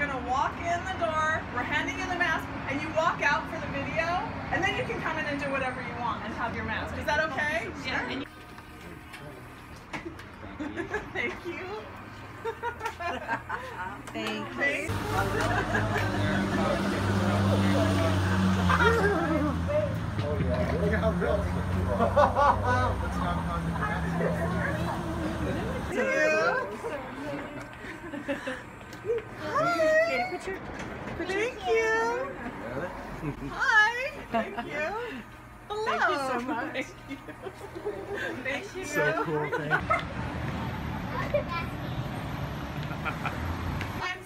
gonna walk in the door, we're handing you the mask, and you walk out for the video, and then you can come in and do whatever you want and have your mask. Is that okay? Yeah. Thank you. Thank you. Oh yeah, Thank you. Hi. Thank you. Hi. Thank you. Hello. Thank you so much. Thank you. Thank you. So cool.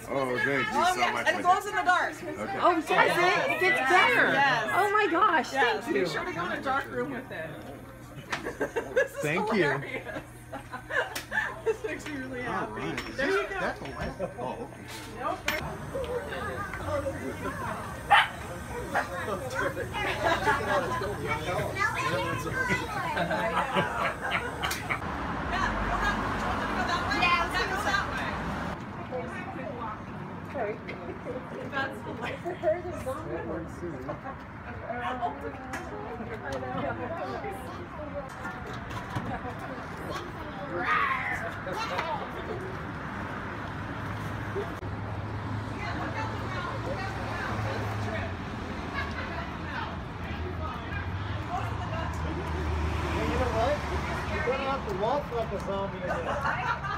Oh, thank you Oh, so oh, much. and it glows in the dark. Okay. Oh, does it? It gets better. Yes. Oh my gosh, Yes, thank you. be sure to go in a dark room with it. this is Thank you. this makes me really happy. There you go. That's a light. Oh, okay. Nope. Yeah, go that- do you want them to go that way? Yeah, go that way. That's hilarious. What? Have to walk like a zombie in there.